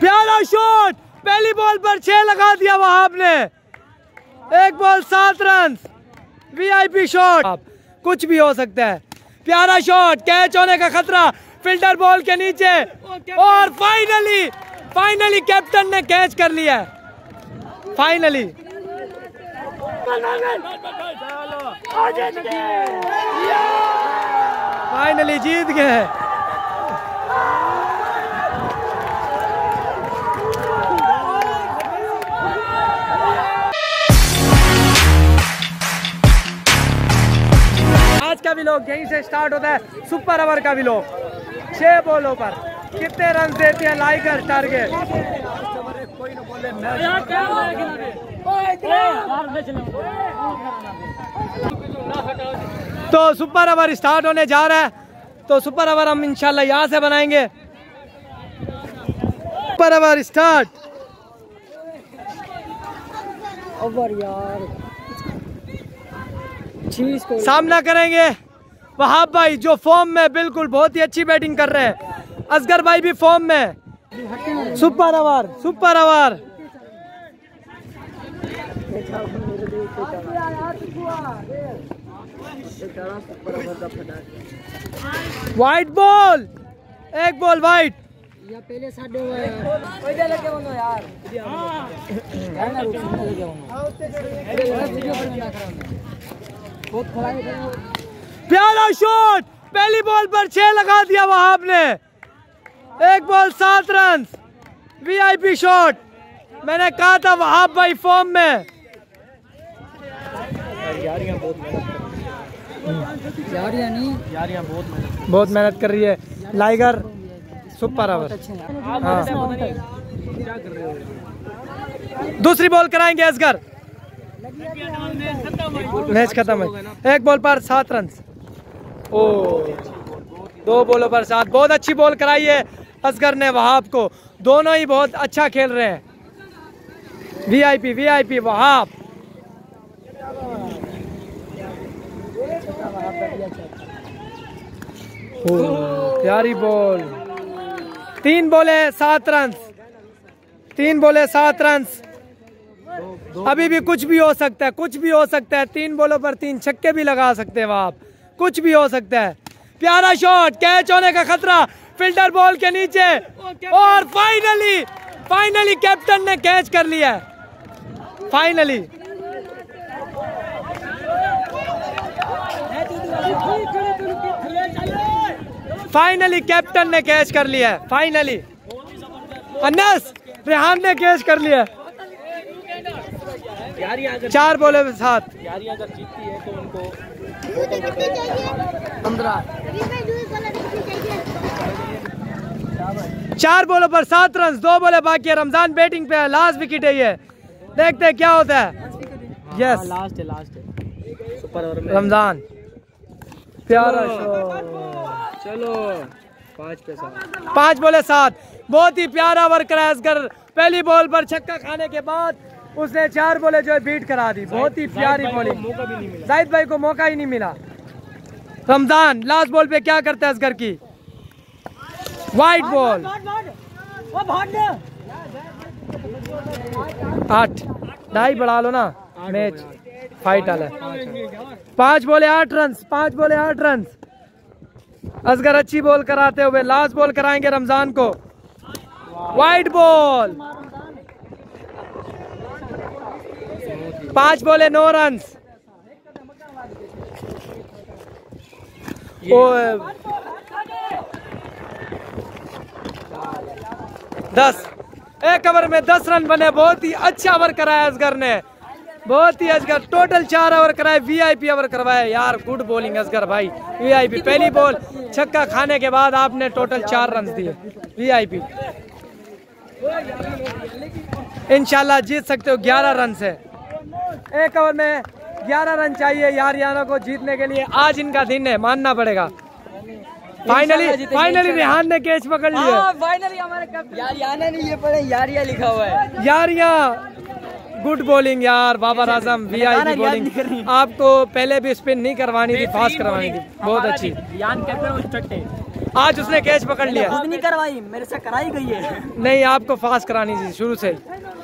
प्यारा शॉट! पहली बॉल पर छह लगा दिया वहाँ ने एक बॉल, सात रन वीआईपी शॉट कुछ भी हो सकता है। प्यारा शॉट कैच होने का खतरा। फ़िल्टर बॉल के नीचे। और फाइनली फाइनली कैप्टन ने कैच कर लिया फाइनली फाइनली जीत गए का विलोक यहीं से स्टार्ट होता है सुपर ओवर का विलोक छह बॉलों पर। कितने रन देते हैं लाइकर टारगेट तो सुपर ओवर स्टार्ट होने जा रहा है। तो सुपर ओवर हम इंशाल्लाह यहाँ से बनाएँगे। सुपर ओवर स्टार्ट ओवर यार। सामना करेंगे। वहाब भाई जो फॉर्म में बिल्कुल बहुत ही अच्छी बैटिंग कर रहे हैं। असगर भाई भी फॉर्म में। Super over super over wide ball एक बॉल वाइट या पहले साडे हुआ यार। वीडियो पर ना करो है प्यारा शॉट! पहली बॉल पर छह लगा दिया वहाब ने एक बॉल सात रन वीआईपी शॉट मैंने कहा था वहाब भाई फॉर्म में। यार या नहीं। बहुत मेहनत कर रही है। लाइगर सुपर ओवर। अच्छे हैं? दूसरी बॉल कराएँगे असगर। मैच खत्म है। एक बॉल पर सात रन। ओ, दो बॉलों पर सात। बहुत अच्छी बॉल कराई है असगर ने वहाब को। दोनों ही बहुत अच्छा खेल रहे हैं। VIP VIP Wahab. प्यारी बॉल। तीन बोले सात रन। तीन बोले सात रन। अभी भी कुछ भी हो सकता है, कुछ भी हो सकता है। तीन बॉलों पर तीन छक्के भी लगा सकते हैं आप। कुछ भी हो सकता है। प्यारा शॉट कैच होने का खतरा फ़िल्टर बॉल के नीचे। और फाइनली फाइनली कैप्टन ने कैच कर लिया है। फाइनली फाइनली कैप्टन ने कैच कर लिया है। फाइनली अनस रेहान ने कैच कर लिया है। चार बोले साथ चार बॉलों पर सात रन दो बोले बाकी है। रमज़ान बैटिंग पे है लास्ट विकेट है ये। देखते हैं क्या होता है। यस लास्ट है लास्ट है। सुपर ओवर में। रमज़ान। प्यारा शॉट चलो। पाँच पे सात पाँच बोले सात। बहुत ही प्यारा ओवर कराया असगर। पहली बॉल पर छक्का खाने के बाद उसने चार बोले जो है बीट करा दी। बहुत ही प्यारी बॉलिंग मौका भी नहीं मिला। जाहिद भाई को मौका ही नहीं मिला। रमज़ान लास्ट बॉल पे क्या करते हैं असगर की? वाइट बॉल आठ। ढाई बढ़ा लो ना। मैच। फाइट वाला। पाँच बोले आठ रन पाँच बोले आठ रन असगर अच्छी बॉल कराते हुए लास्ट बॉल कराएँगे रमज़ान को। वाइट बॉल पाँच बोले नौ रन दस। एक ओवर में दस रन बने बहुत ही अच्छा ओवर कराया असगर ने। बहुत ही असगर। टोटल चार ओवर कराए वीआईपी ओवर करवाया यार गुड बॉलिंग असगर भाई। वीआईपी पहली बॉल छक्का खाने के बाद आपने टोटल चार रन दिए। वीआईपी इंशाल्लाह जीत सकते हो ग्यारह रन से एक ओवर में ग्यारह रन चाहिए यार यारियाना को जीतने के लिए। आज इनका दिन है मानना पड़ेगा। फाइनली फाइनली रेहान ने कैच पकड़ लिया। फाइनली हमारे कप यार याना नहीं ये पढ़े यारिया लिखा हुआ है। यारिया। गुड बॉलिंग यार बाबर आज़म वीआईपी बॉलिंग आपको पहले भी स्पिन नहीं करवानी थी फास्ट करवानी थी। बहुत अच्छी। यान आज उसने कैच पकड़ लिया। खुद नहीं करवाई मेरे से कराई गई है। नहीं आपको फास्ट करानी थी शुरू से। ही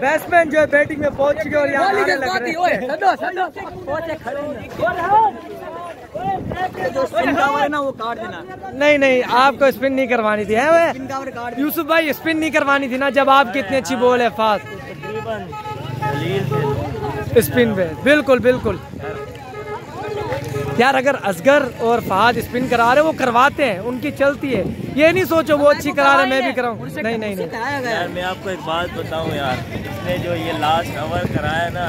बैट्समैन जो है बैटिंग में पहुँच चुके और यहाँ लग वो नहीं नहीं, आपको स्पिन नहीं करवानी थी, है यूसुफ भाई स्पिन नहीं करवानी थी ना जब आप कितनी अच्छी बॉल है फास्ट। स्पिन पे, बिल्कुल बिल्कुल। यार अगर असगर और फहाद स्पिन करा रहे वो करवाते हैं उनकी चलती है। ये नहीं सोचो वो अच्छी करा रहे मैं भी कराऊँ। नहीं नहीं नहीं। यार मैं आपको एक बात बताऊँ यार इसने जो ये लास्ट ओवर कराया ना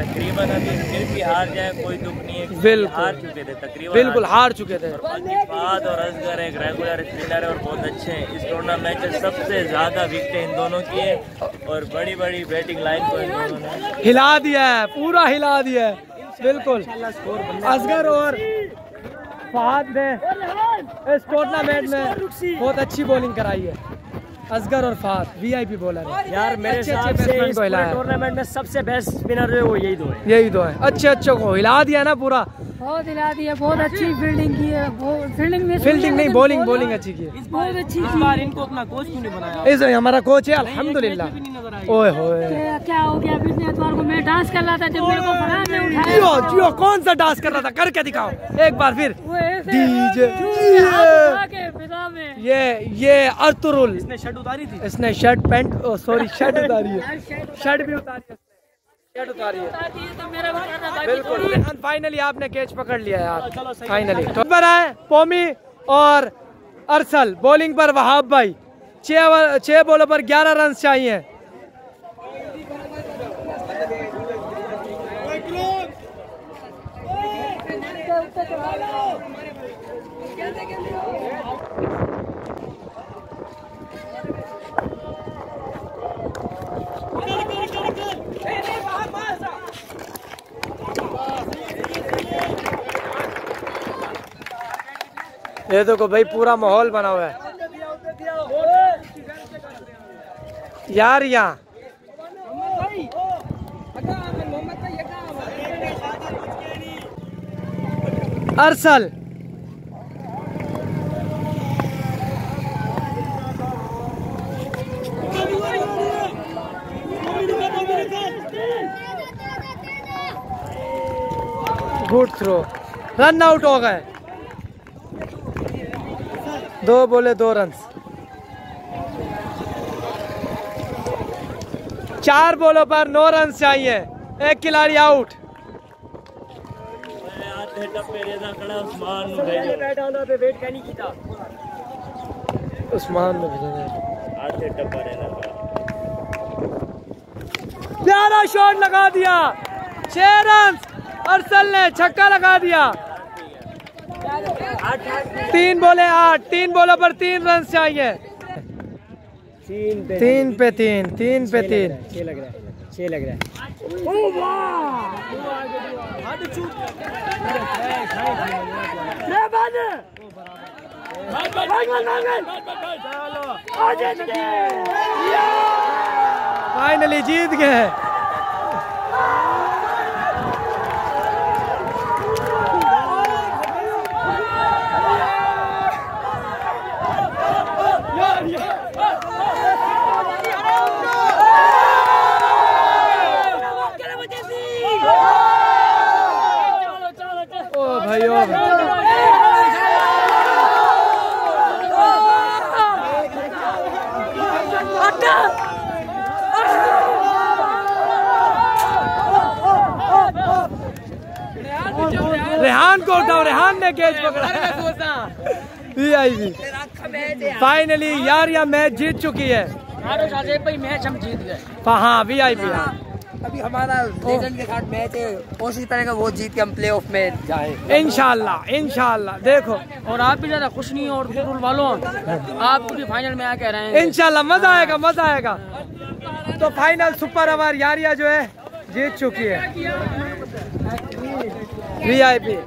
तकरीबन अभी फिर भी हार जाए कोई दुख नहीं है। बिल्कुल। हार चुके थे तकरीबन बिल्कुल हार चुके थे। फहद और असगर एक रेगुलर स्पिनर है और बहुत अच्छे हैं। इस टूर्नामेंट में सबसे ज़्यादा विकेटें इन दोनों की। है और बड़ी बड़ी बैटिंग लाइन को हिला दिया है पूरा हिला दिया है। बिल्कुल। असगर और फहाद ने इस टूर्नामेंट में बहुत अच्छी बॉलिंग कराई है। असगर और फहाद वीआईपी बॉलर है। यार मेरे अच्छे अच्छे बैट्समैन को हिलाया टूर्नामेंट में सबसे बेस्ट स्पिनर है वो यही दो है। यही दो है। अच्छे अच्छे को हिला दिया ना पूरा। बहुत हिला दिया बहुत अच्छी फील्डिंग की है। फील्डिंग में फील्डिंग नहीं बॉलिंग बॉलिंग अच्छी की है। बहुत अच्छी इस बार इनको अपना कोच क्यों नहीं बनाया? इस हमारा कोच है अल्हम्दुलिल्लाह। ओए होए। क्या हो गया? पिछले एतवार को मैं डांस कर रहा था जब मेरे को फरहान ने उठाया। जियो जियो कौन सा डांस कर रहा था? करके दिखाओ। एक बार फिर। डीजे। ये ये अर्तुरुल इसने शर्ट उतारी थी। इसने शर्ट पैंट सॉरी शर्ट उतारी है। शर्ट भी उतारी है शर्ट उतारी है। है तो मेरा बताना बाकी बिल्कुल। फाइनली आपने कैच पकड़ लिया यार। फाइनली तो पर आए पोमी और अरसल। बॉलिंग पर वहाब भाई। छह छह बॉलों पर ग्यारह रन चाहिए। ये देखो भाई पूरा माहौल बना हुआ है। यार यहाँ। अरसल। गुड थ्रो रन आउट हो गए। दो बोले, दो रन चार बोलों पर नौ रन चाहिए। एक खिलाड़ी आउट खड़ा प्यारा शॉट लगा दिया छह रन अरसल ने छक्का लगा दिया तीन बोले आठ तीन बोलों पर तीन रन चाहिए तीन पे तीन पे तीन तीन पे तीन छह लग रहा है छह लग रहा है फाइनली जीत गए। भाई रेहान को उठाओ रेहान ने कैच पकड़ा। वीआईपी फाइनली यार यह मैच जीत चुकी है। मैच हम जीत गए। हाँ वीआईपी अभी हमारा लेजेंड के साथ मैच है। कोशिश करेंगे वो जीत के हम प्ले ऑफ़ में जाए। इनशाला इनशाला देखो। और आप भी ज़्यादा खुश नहीं हो और फुटबॉल वालों आप भी फाइनल में आके रहेंगे इनशाला मज़ा आएगा मज़ा आएगा। तो फाइनल सुपर ओवर यारिया जो है जीत चुकी है। वीआईपी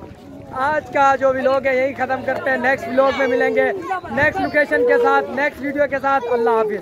आज का जो व्लॉग है यही खत्म करते हैं। नेक्स्ट व्लॉग में मिलेंगे। नेक्स्ट लोकेशन के साथ नेक्स्ट वीडियो के साथ। अल्लाह हाफिज।